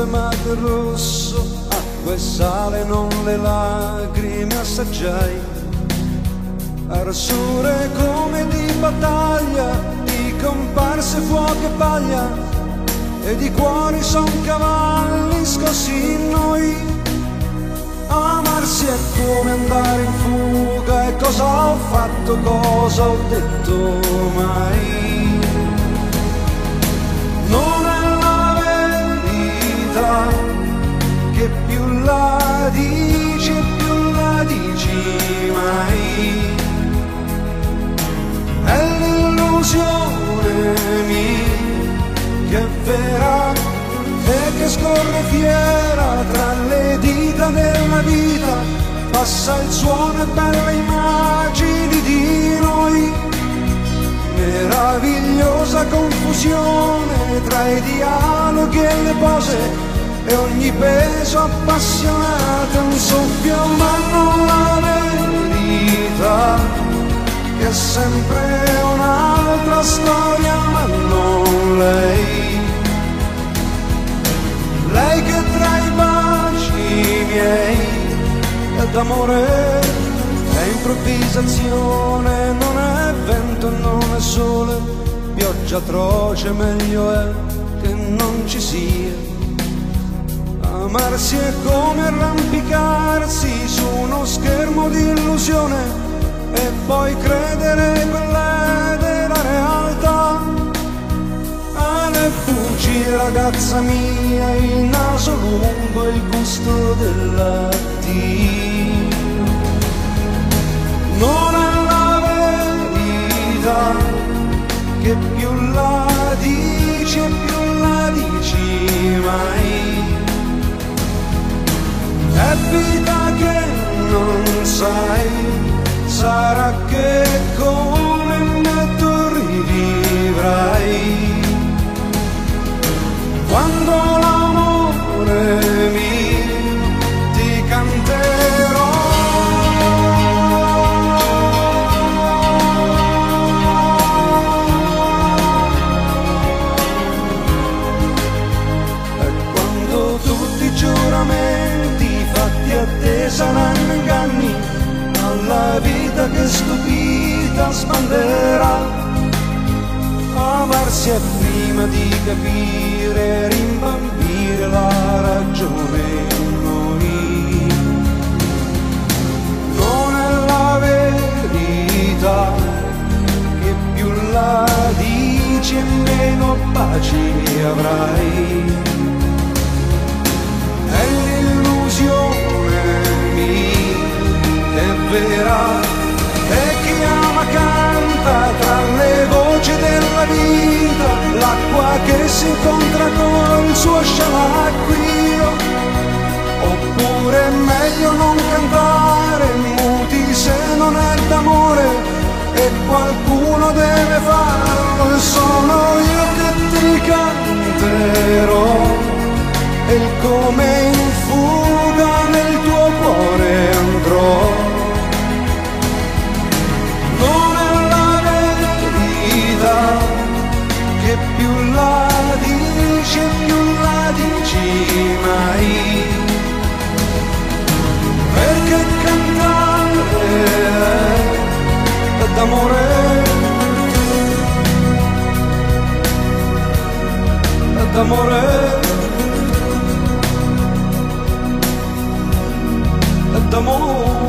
sangue ma del rosso, acqua e sale non le lacrime assaggiai. Arsure come di battaglia, di comparse fuoco e paglia, e di cuori son cavalli scossi in noi. Amarsi è come andare in fuga e cosa ho fatto, cosa ho detto mai. La dici più la dici mai. È l'illusione mia che è vera e che scorre fiera tra le dita della vita, passa il suono e belle immagini di noi, meravigliosa confusione tra i dialoghi e le pose e ogni peso appassionato è un soffio ma non la verità che è sempre un'altra storia ma non lei. Lei che tra i baci miei è d'amore è improvvisazione non è vento non è sole pioggia atroce meglio è che non ci sia amarsi è come arrampicarsi su uno schermo di illusione e poi credere quella della realtà Ale fuggi ragazza mia, il naso lungo il gusto del lattino. Non è la verità che più la alla vita che stupita spanderà amarsi è prima di capire, rimbambire la ragione in noi. Non è la verità che più la dici e meno pace avrai. Vera, e chi ama canta tra le voci della vita, l'acqua che si incontra col suo scialacquio, oppure è meglio non cantare muti se non è d'amore e qualcuno deve farlo sono io che ti canterò. E come in è d'amore. È d'amore. È d'amore